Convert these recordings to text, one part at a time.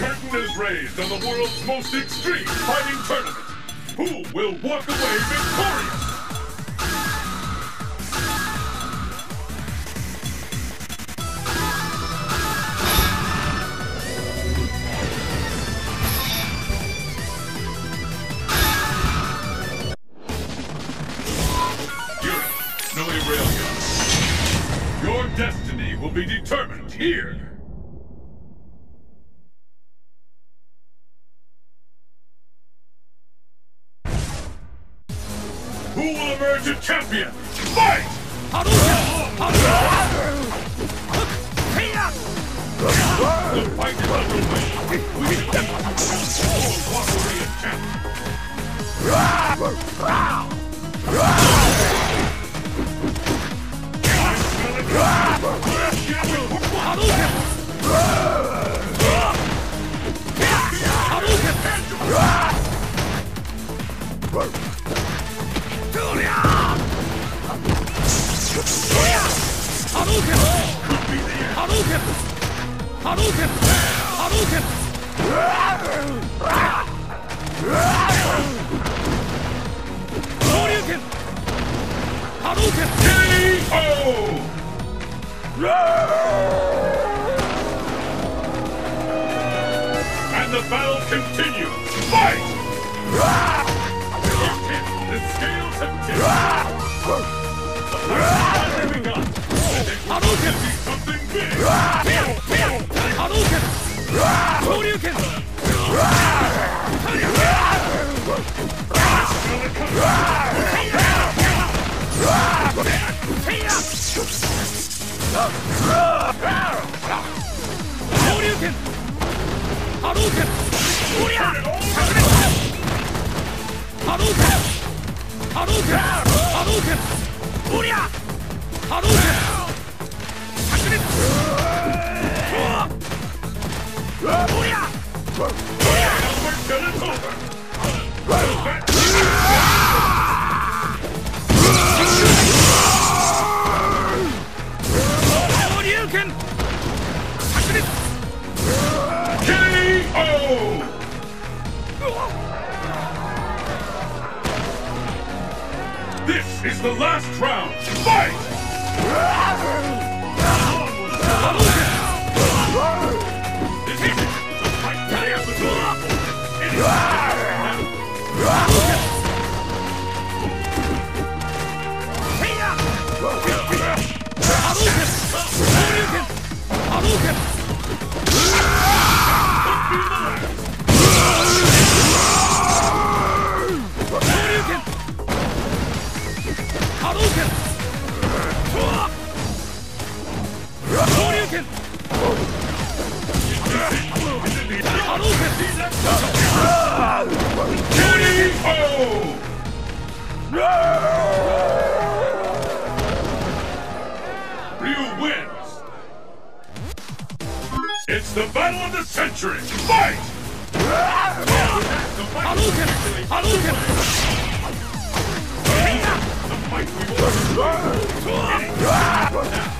curtain is raised on the world's most extreme fighting tournament. Who will walk away victorious? Who will emerge a champion? Fight! The fight is underway. We champions. KO! And the battle continues. Fight! The scales have tipped. And it will be something big. Till This is the last round. Fight! This is it. The fight uh, It's the battle of the century! Fight! The fight the fight we will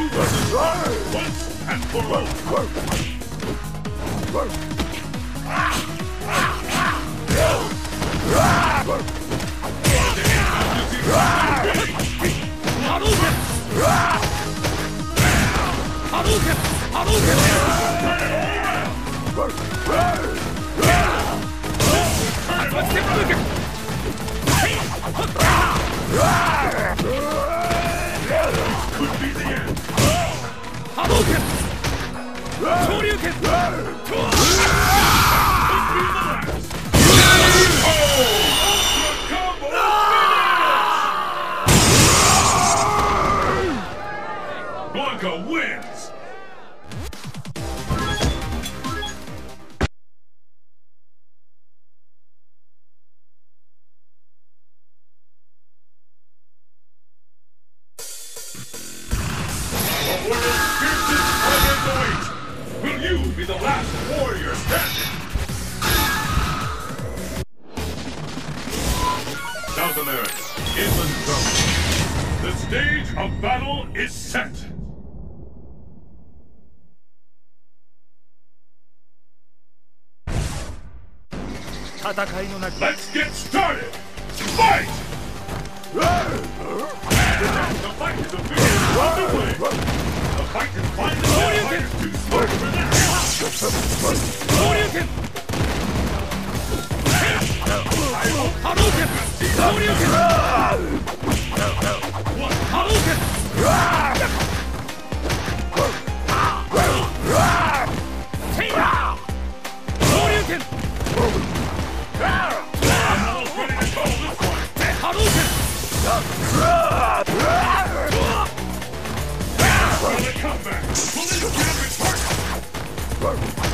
Once and for all. Blanka wins! Let's get started! Fight! The fight is officially underway! The fight is finally fighters too smart for that! 昇竜拳波動 Comeback! Will this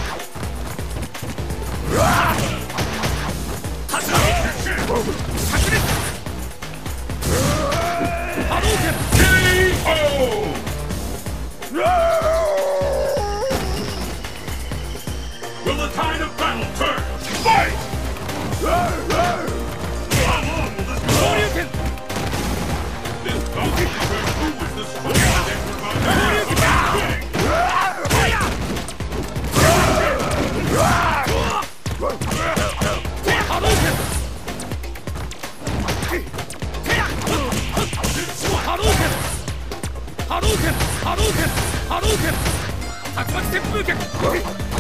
波動拳波動拳竜巻旋風拳昇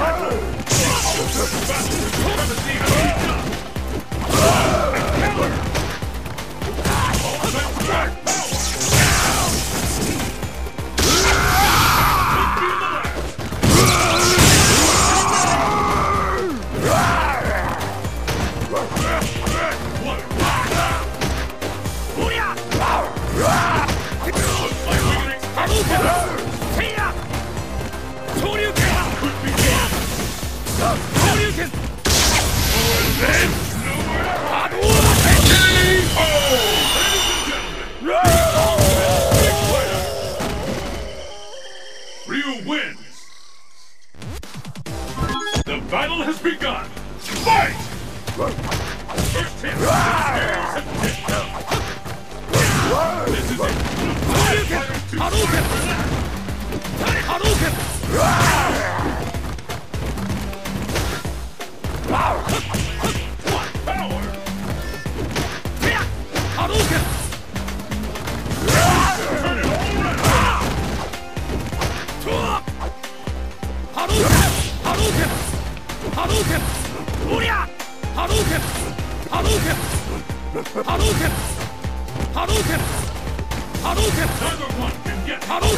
Battle The battle has begun! Fight! First hit! This is it! Hadouken! Hadouken! Hadouken! ローハローケハローケハローケハローハロー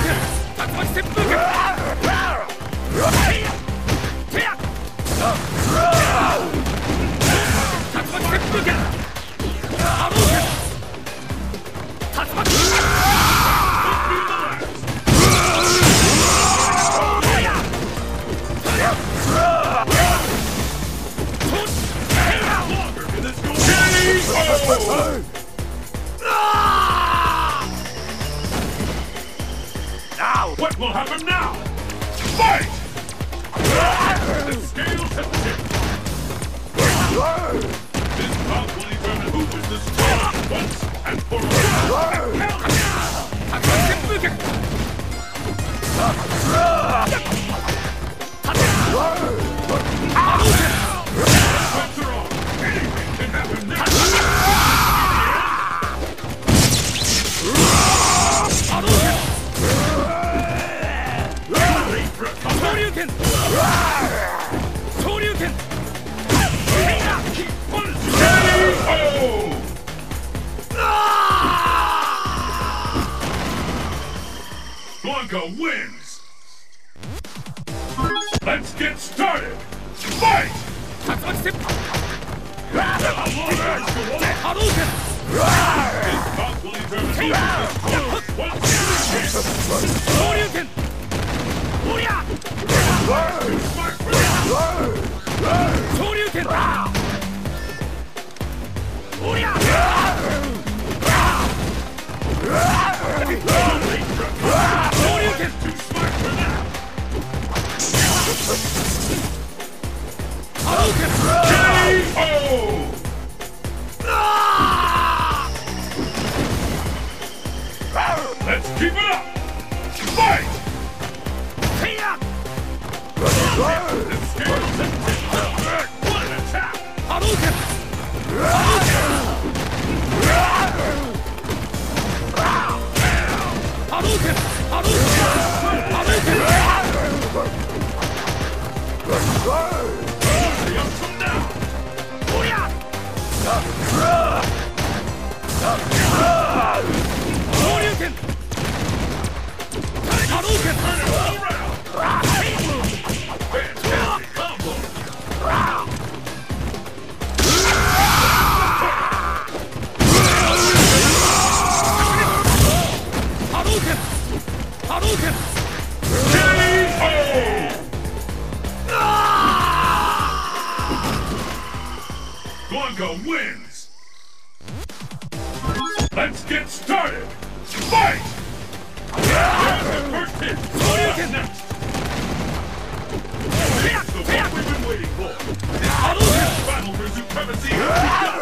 風剣ハローケン Now! What will happen now? Fight! The scales have tipped! This bout will determine who is the strongest once and for all. I'm going to Wins! Let's get started! Fight! get too smart for that! Keep it up! Fight! Hey up! Hey! Ah!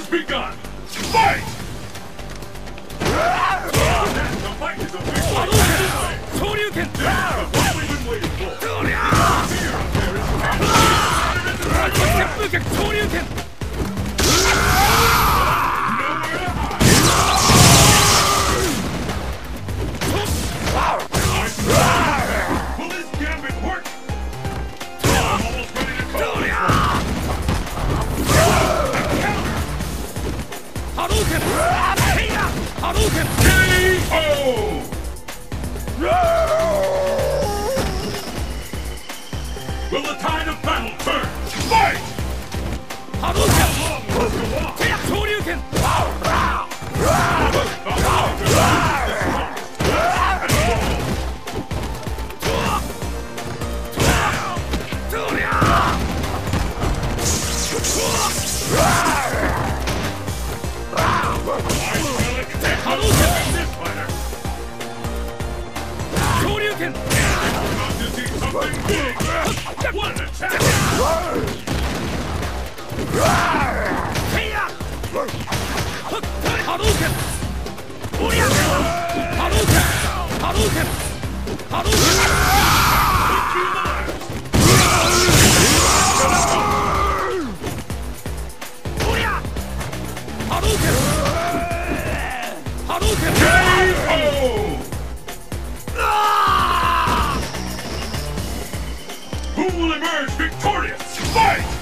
has begun! Fight! the fight is This is we been waiting for! Here. ハローケン Fight!